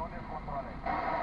Municiones contra ley.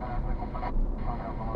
Para